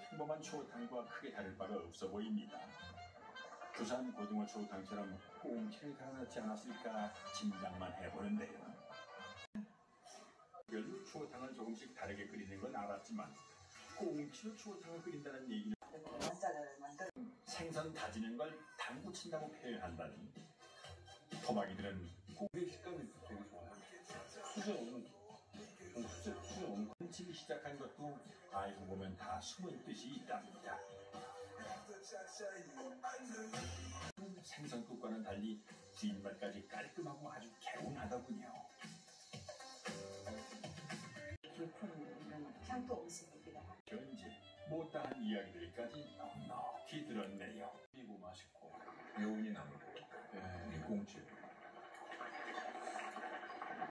평범한 추어탕과 크게 다를 바가 없어 보입니다. 부산 고등어 추어탕처럼 꽁치를 달아넣지 않았을까 짐작만 해보는데요. 별로 추어탕을 조금씩 다르게 끓이는 건 알았지만 꽁치로 추어탕을 끓인다는 얘기는 생선 다지는 걸 당구친다고 표현한다니 토박이들은 고기 식감이 되게 좋아요. 수제 저는 수제, 수제 어묵. 꽁치기 시작한 것도 알고 보면 다 숨은 뜻이 있답니다. 생선국과는 달리 뒷맛까지 깔끔하고 아주 개운하더군요. 깊은 향토 하고 현재 못다한 이야기들까지 넉넉히 들었네요. 그리고 맛있고 여운이 남고